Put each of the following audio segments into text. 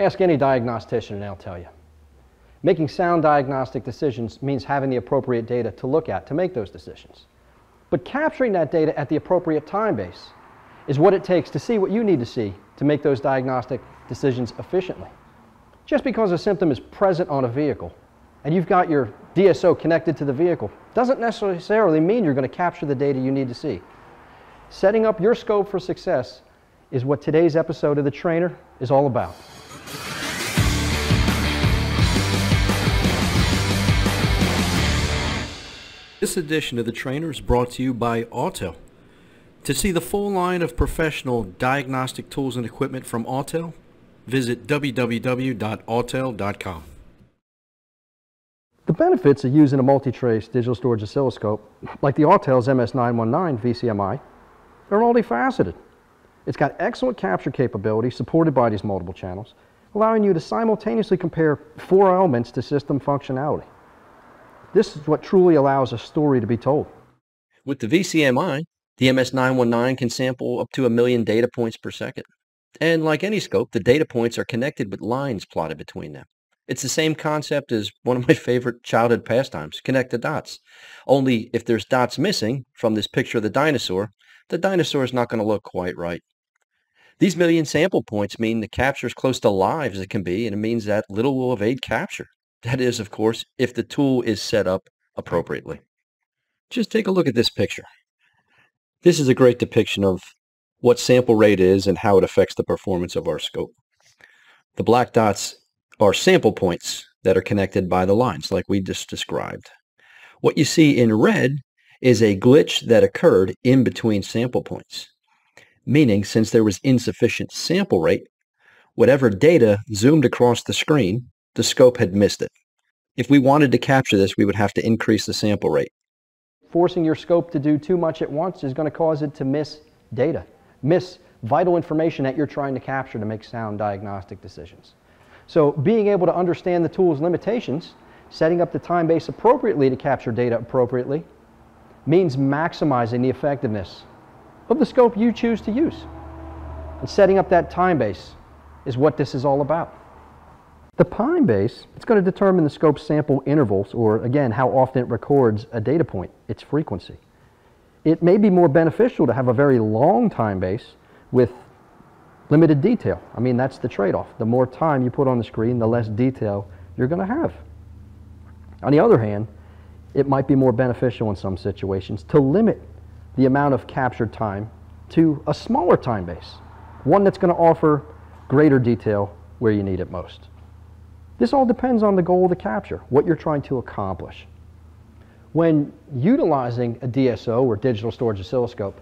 Ask any diagnostician and they'll tell you. Making sound diagnostic decisions means having the appropriate data to look at to make those decisions. But capturing that data at the appropriate time base is what it takes to see what you need to see to make those diagnostic decisions efficiently. Just because a symptom is present on a vehicle and you've got your DSO connected to the vehicle doesn't necessarily mean you're going to capture the data you need to see. Setting up your scope for success is what today's episode of The Trainer is all about. This edition of The Trainer is brought to you by Autel. To see the full line of professional diagnostic tools and equipment from Autel, visit www.autel.com. The benefits of using a multi-trace digital storage oscilloscope, like the Autel's MS919 VCMI, are multifaceted. It's got excellent capture capability supported by these multiple channels, allowing you to simultaneously compare four elements to system functionality. This is what truly allows a story to be told. With the VCMI, the MS919 can sample up to a million data points per second. And like any scope, the data points are connected with lines plotted between them. It's the same concept as one of my favorite childhood pastimes, connect the dots. Only if there's dots missing from this picture of the dinosaur, the dinosaur is not going to look quite right. These million sample points mean the capture is close to live as it can be, and it means that little will evade capture. That is, of course, if the tool is set up appropriately. Just take a look at this picture. This is a great depiction of what sample rate is and how it affects the performance of our scope. The black dots are sample points that are connected by the lines like we just described. What you see in red is a glitch that occurred in between sample points, meaning since there was insufficient sample rate, whatever data zoomed across the screen the scope had missed it. If we wanted to capture this, we would have to increase the sample rate. Forcing your scope to do too much at once is going to cause it to miss data, miss vital information that you're trying to capture to make sound diagnostic decisions. So being able to understand the tool's limitations, setting up the time base appropriately to capture data appropriately, means maximizing the effectiveness of the scope you choose to use. And setting up that time base is what this is all about. The time base, it's going to determine the scope's sample intervals, or again, how often it records a data point, its frequency. It may be more beneficial to have a very long time base with limited detail. I mean, that's the trade-off. The more time you put on the screen, the less detail you're going to have. On the other hand, it might be more beneficial in some situations to limit the amount of captured time to a smaller time base, one that's going to offer greater detail where you need it most. This all depends on the goal of the capture, what you're trying to accomplish. When utilizing a DSO or digital storage oscilloscope,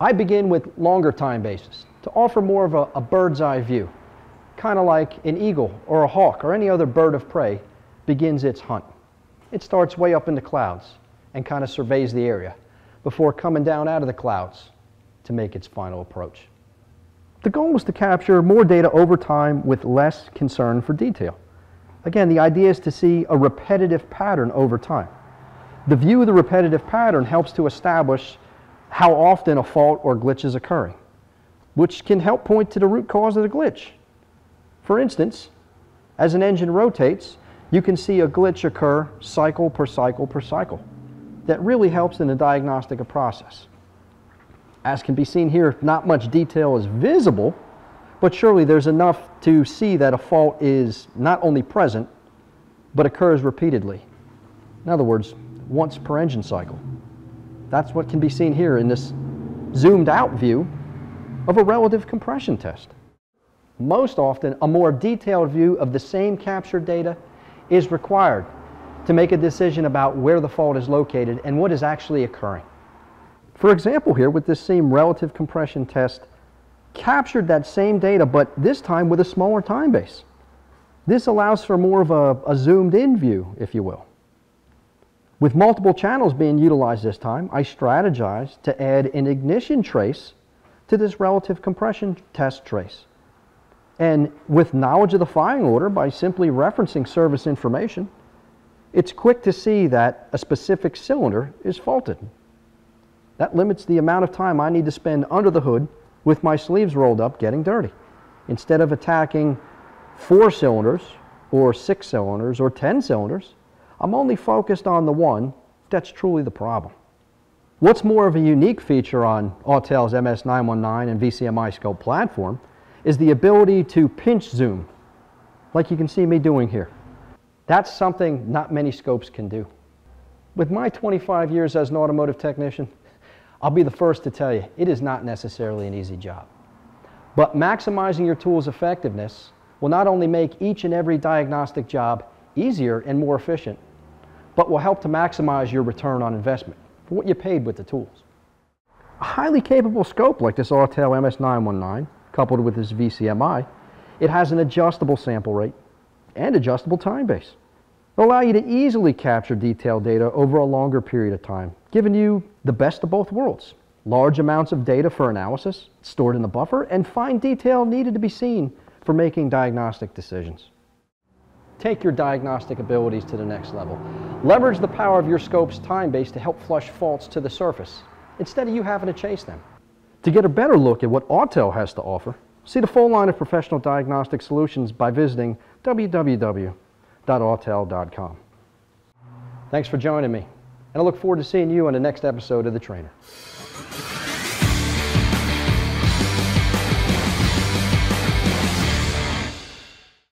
I begin with longer time bases to offer more of a, a bird's eye view, kind of like an eagle or a hawk or any other bird of prey begins its hunt. It starts way up in the clouds and kind of surveys the area before coming down out of the clouds to make its final approach. The goal is to capture more data over time with less concern for detail. Again, the idea is to see a repetitive pattern over time. The view of the repetitive pattern helps to establish how often a fault or glitch is occurring, which can help point to the root cause of the glitch. For instance, as an engine rotates, you can see a glitch occur cycle per cycle per cycle. That really helps in the diagnostic of process. As can be seen here, not much detail is visible, but surely there's enough to see that a fault is not only present, but occurs repeatedly. In other words, once per engine cycle. That's what can be seen here in this zoomed out view of a relative compression test. Most often, a more detailed view of the same captured data is required to make a decision about where the fault is located and what is actually occurring. For example here, with this same relative compression test, captured that same data, but this time with a smaller time base. This allows for more of a, a zoomed in view, if you will. With multiple channels being utilized this time, I strategized to add an ignition trace to this relative compression test trace. And with knowledge of the firing order, by simply referencing service information, it's quick to see that a specific cylinder is faulted. That limits the amount of time I need to spend under the hood with my sleeves rolled up getting dirty. Instead of attacking four cylinders, or six cylinders, or 10 cylinders. I'm only focused on the one that's truly the problem. What's more of a unique feature on Autel's MS919 and VCMI scope platform is the ability to pinch zoom, like you can see me doing here. That's something not many scopes can do. With my 25 years as an automotive technician, I'll be the first to tell you, it is not necessarily an easy job. But maximizing your tool's effectiveness will not only make each and every diagnostic job easier and more efficient, but will help to maximize your return on investment for what you paid with the tools. A highly capable scope like this Autel MS919, coupled with this VCMI, it has an adjustable sample rate and adjustable time base. Allow you to easily capture detailed data over a longer period of time, giving you the best of both worlds. Large amounts of data for analysis stored in the buffer and fine detail needed to be seen for making diagnostic decisions. Take your diagnostic abilities to the next level. Leverage the power of your scope's time base to help flush faults to the surface, instead of you having to chase them. To get a better look at what Autel has to offer, see the full line of professional diagnostic solutions by visiting www.autel.com. Thanks for joining me, and I look forward to seeing you on the next episode of The Trainer.